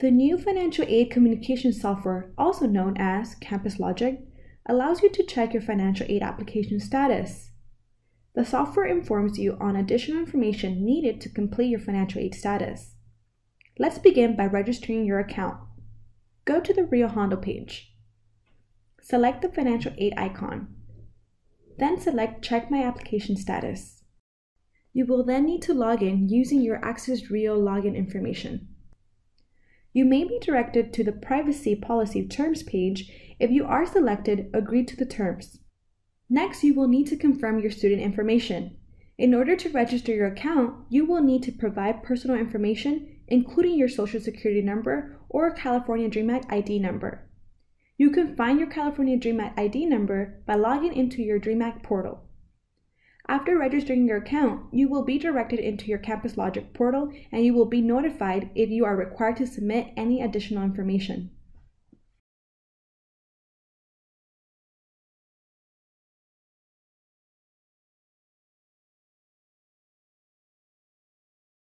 The new financial aid communication software, also known as Campus Logic, allows you to check your financial aid application status. The software informs you on additional information needed to complete your financial aid status. Let's begin by registering your account. Go to the Rio Hondo page. Select the financial aid icon. Then select Check My Application Status. You will then need to log in using your Access Rio login information. You may be directed to the Privacy Policy Terms page if you are selected Agree to the Terms. Next, you will need to confirm your student information. In order to register your account, you will need to provide personal information, including your Social Security number or California Dream Act ID number. You can find your California Dream Act ID number by logging into your Dream Act portal. After registering your account, you will be directed into your Campus Logic portal and you will be notified if you are required to submit any additional information.